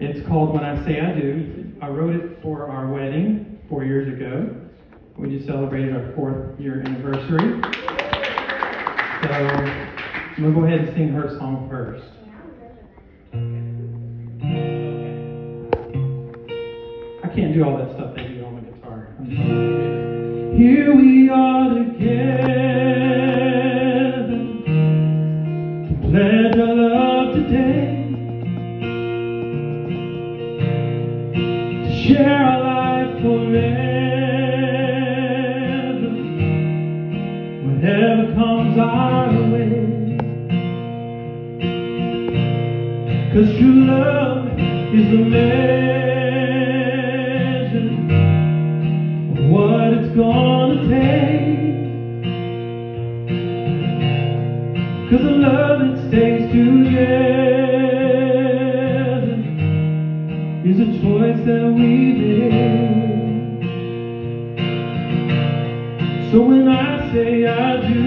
It's called When I Say I Do. I wrote it for our wedding four years ago. We just celebrated our fourth year anniversary. So I'm going to go ahead and sing her song first. I can't do all that stuff they do on the guitar. Here we are together share our life forever. Whatever comes our way. Cause true love is the measure of what it's gonna take. Cause the love choice that we make. So when I say I do,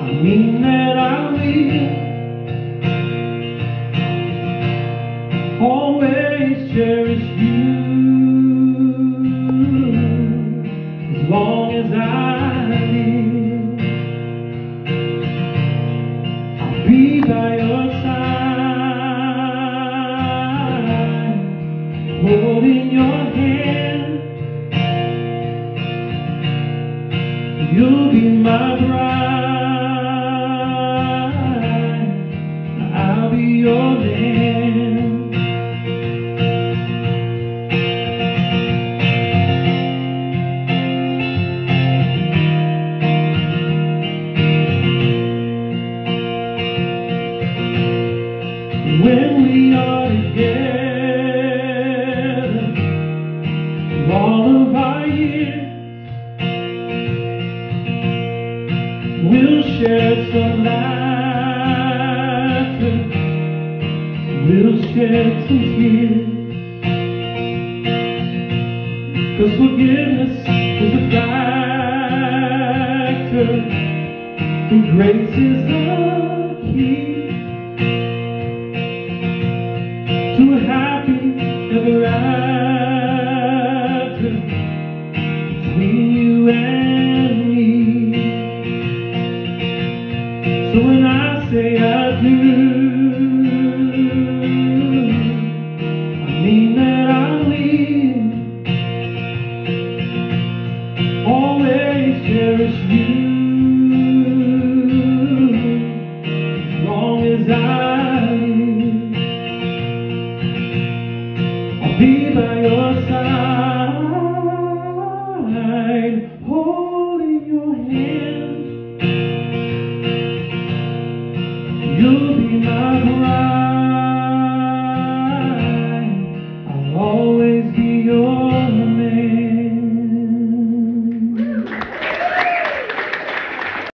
I mean that I will always cherish you as long as I live. I'll be by your side, You'll be my bride. We'll share some laughter, we'll share some tears. Cause forgiveness is a factor, and grace is the Say I do I mean that I will Always cherish you As long as I live I'll be by your side Holding your hand. You